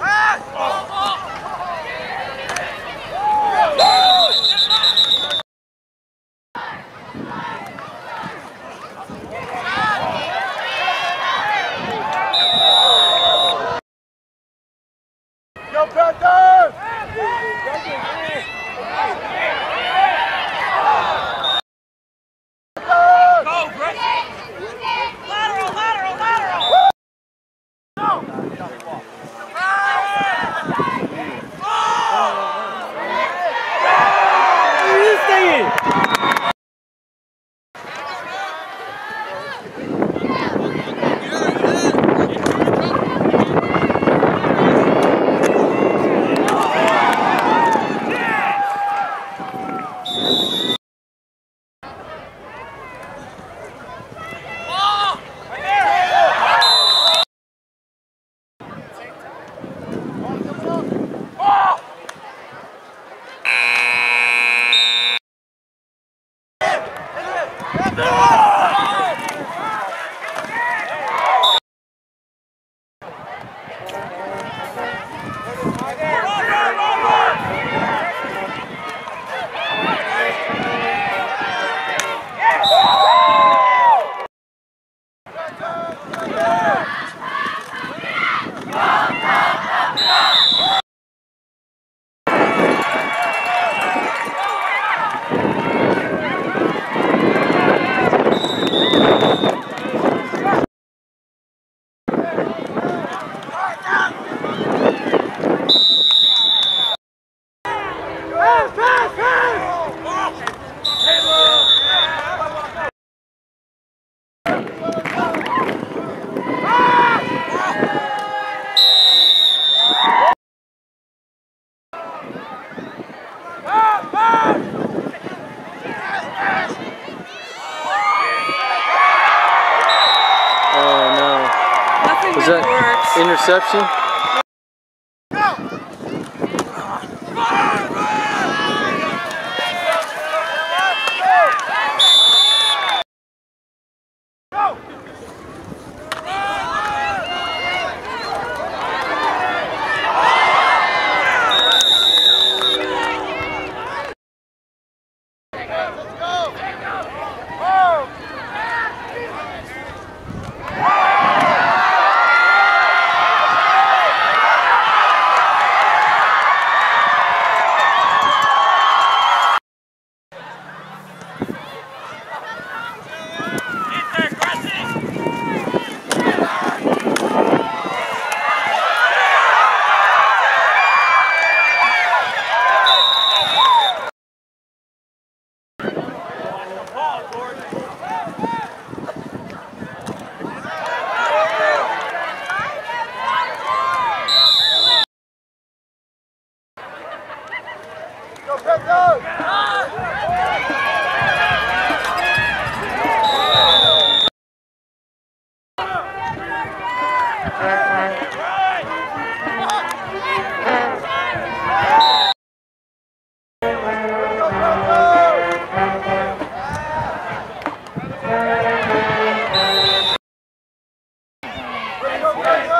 哎走走 Interception? vai, vai.